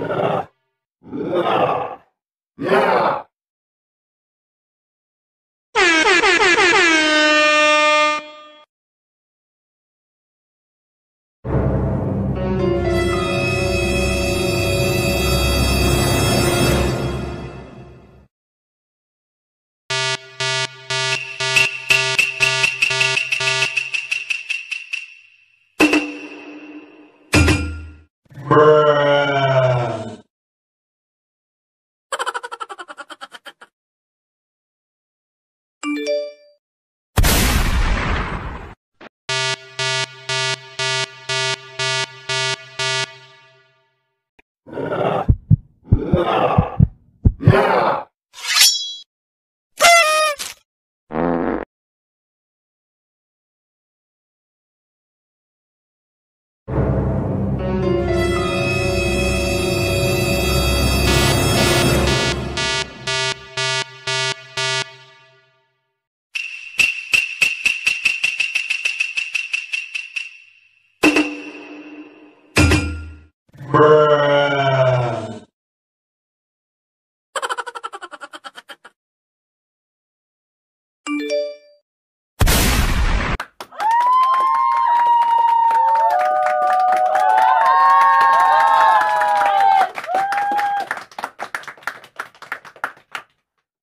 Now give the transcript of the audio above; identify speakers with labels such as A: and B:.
A: Yeah. Yeah.
B: Burn.